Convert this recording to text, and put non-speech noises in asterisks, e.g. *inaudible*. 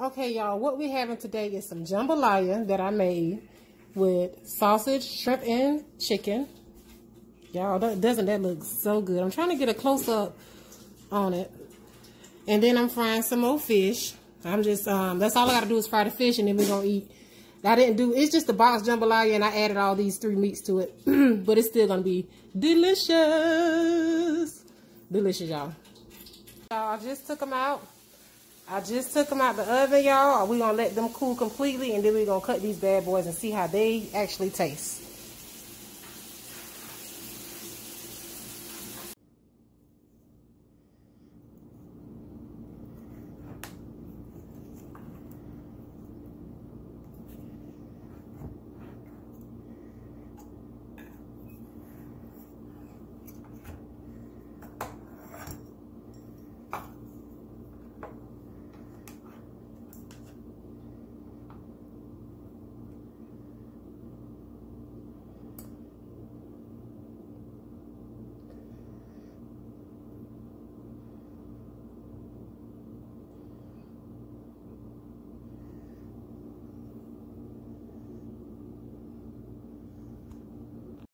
Okay, y'all, what we having today is some jambalaya that I made with sausage, shrimp, and chicken. Y'all, doesn't that look so good? I'm trying to get a close-up on it. And then I'm frying some more fish. I'm just, um, that's all I got to do is fry the fish and then we're going to eat. I didn't do, it's just a box jambalaya and I added all these three meats to it. *clears throat* but it's still going to be delicious. Delicious, y'all. Y'all, I just took them out. I just took them out the oven, y'all. We're going to let them cool completely, and then we're going to cut these bad boys and see how they actually taste.